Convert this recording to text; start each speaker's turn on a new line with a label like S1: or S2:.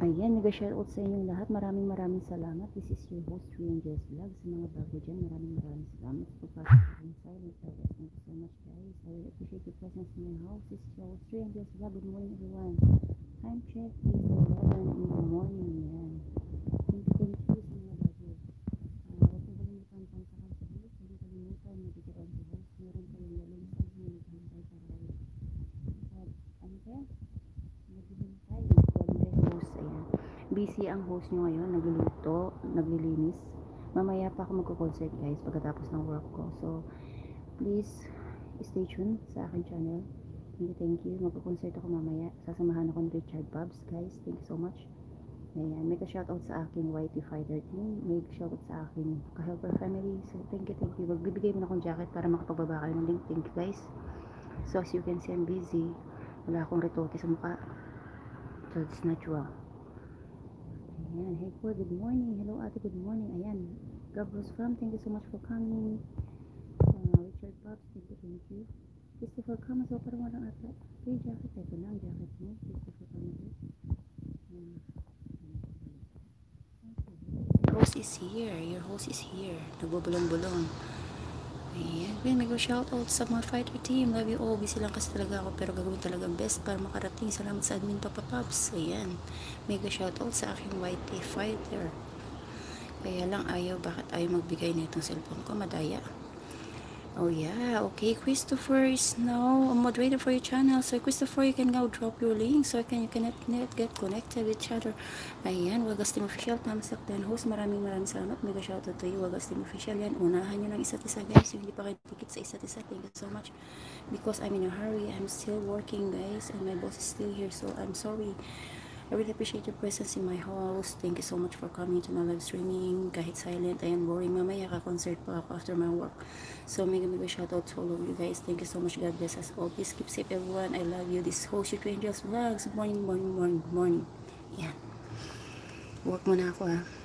S1: Ayan, nag-shoutout sa inyong lahat. Maraming maraming salamat. This is your host, Rangers Vlog. Sa mga bago dyan, maraming maraming salamat. So, pasok sa aking silent guys. Thank you so much, guys. I really appreciate your presence in my house. This is your host, Rangers Vlog. Good morning, everyone. Time check is 11 in the morning. Yan. Thank you, thank you sa mga bago. Uh, huwag kong kalimutan pang sa house host. Huwag kong kalimutan magkikaroon sa host. Meron kayong lalunsag na naghihintay para at ano kaya? Naghihintay. Quality host. Ayan. Busy ang host nyo ngayon. Nagluluto, naglilinis. Mamaya pa ako magko-concert guys pagkatapos ng work ko. So, please stay tuned sa aking channel. Thank you, thank you. Magko-concert ako mamaya. Sasamahan ako ni Richard Bobs guys. Thank you so much. Ayan. May ka-shoutout sa aking YT Fighter team. May shoutout sa aking ka-helper family. So, thank you, thank you. Magbibigay mo na akong jacket para makapagbaba kayo ng link. Thank you guys. So, as you can see, I'm busy. Wala akong retote sa mukha. So, it's natural. Ayan. Hey po, good morning. Hello ate, good morning. Ayan. Gabros Fam, thank you so much for coming. Uh, Richard Pops, thank you, thank you. Christopher Kama, so parang walang ata. Hey, jacket. Ito na ang jacket mo. Christopher. Ayan. Your host is here. Your host is here. Nagbubulong-bulong. Ayan. Ben, may shoutout sa mga fighter team. Love you all. Busy lang kasi talaga ako pero gagawin talaga best para makarating. Salamat sa admin Papa Pops. Ayan. Mega shoutout sa aking YT fighter. Kaya lang ayaw, bakit ayaw magbigay na itong cellphone ko? Madaya. Oh yeah, okay. Christopher is now a moderator for your channel. So Christopher, you can now drop your link so I can you can net get connected with each other. Ayan, Wagas Team Official, Tamsak Dan Host. Maraming maraming salamat. Mega shoutout to you, Wagas Team Official. Yan, unahan nyo ng isa't isa guys. Yung hindi pa kayo tikit sa isa't isa, thank you so much. Because I'm in a hurry. I'm still working guys and my boss is still here. So I'm sorry. I really appreciate your presence in my house. Thank you so much for coming to my live streaming. Kahit silent, ayan, boring. Mamaya ka-concert pa ako after my work. So, mega mega shoutout to all of you guys. Thank you so much. God bless us all. Please keep safe everyone. I love you. This host, your Angels Vlogs. Morning, morning, morning, morning. Yan. Work muna ako ah.